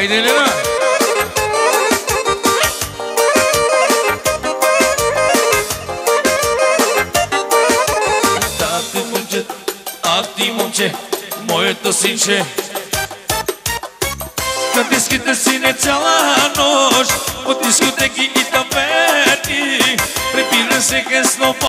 Haydi Lina. Тате момче, а ти момче, моето синче. На диските си не цяла нощ, от дискотеки и табети, препира се късно